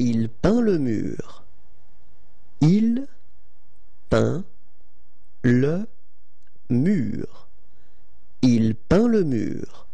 Il peint le mur. Il peint le mur. Il peint le mur.